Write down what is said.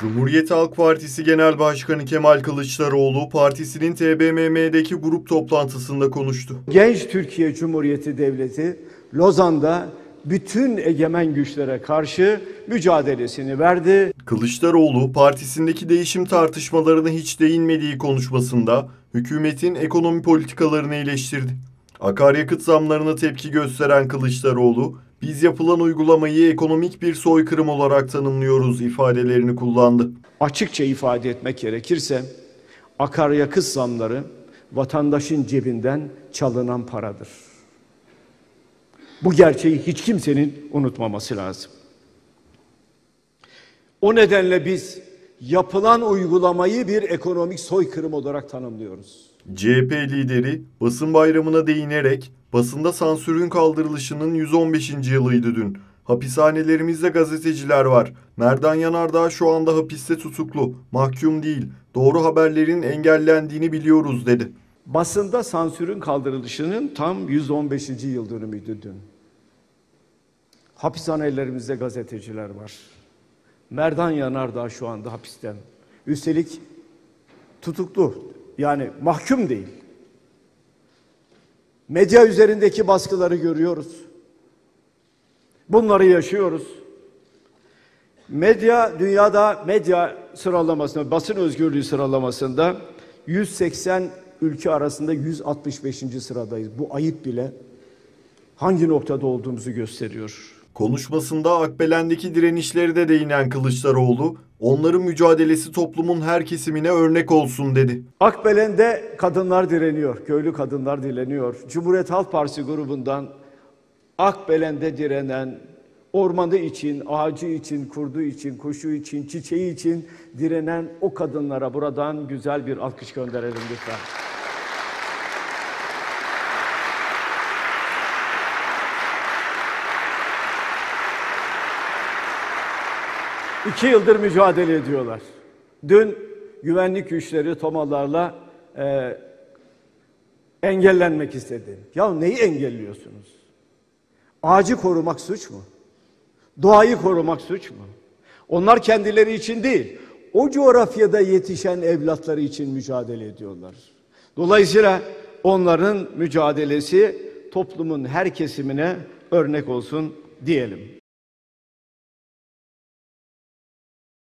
Cumhuriyet Halk Partisi Genel Başkanı Kemal Kılıçdaroğlu partisinin TBMM'deki grup toplantısında konuştu. Genç Türkiye Cumhuriyeti Devleti Lozan'da bütün egemen güçlere karşı mücadelesini verdi. Kılıçdaroğlu partisindeki değişim tartışmalarına hiç değinmediği konuşmasında hükümetin ekonomi politikalarını eleştirdi. Akaryakıt zamlarına tepki gösteren Kılıçdaroğlu, biz yapılan uygulamayı ekonomik bir soykırım olarak tanımlıyoruz ifadelerini kullandı. Açıkça ifade etmek gerekirse akaryakıt zamları vatandaşın cebinden çalınan paradır. Bu gerçeği hiç kimsenin unutmaması lazım. O nedenle biz yapılan uygulamayı bir ekonomik soykırım olarak tanımlıyoruz. CHP lideri basın bayramına değinerek basında sansürün kaldırılışının 115. yılıydı dün. Hapishanelerimizde gazeteciler var. Merdan Yanardağ şu anda hapiste tutuklu. Mahkum değil. Doğru haberlerin engellendiğini biliyoruz dedi. Basında sansürün kaldırılışının tam 115. yıl dönümüydü dün. Hapishanelerimizde gazeteciler var. Merdan Yanardağ şu anda hapisten. Üstelik tutuklu yani mahkum değil. Medya üzerindeki baskıları görüyoruz. Bunları yaşıyoruz. Medya dünyada medya sıralamasında, basın özgürlüğü sıralamasında 180 ülke arasında 165. sıradayız. Bu ayıp bile hangi noktada olduğumuzu gösteriyor. Konuşmasında Akbelen'deki direnişleri de değinen Kılıçdaroğlu, onların mücadelesi toplumun her kesimine örnek olsun dedi. Akbelen'de kadınlar direniyor, köylü kadınlar direniyor. Cumhuriyet Halk Partisi grubundan Akbelen'de direnen, ormanı için, ağacı için, kurdu için, kuşu için, çiçeği için direnen o kadınlara buradan güzel bir alkış gönderelim lütfen. İki yıldır mücadele ediyorlar. Dün güvenlik güçleri tomalarla e, engellenmek istedi. Ya neyi engelliyorsunuz? Ağacı korumak suç mu? Doğayı korumak suç mu? Onlar kendileri için değil, o coğrafyada yetişen evlatları için mücadele ediyorlar. Dolayısıyla onların mücadelesi toplumun her kesimine örnek olsun diyelim.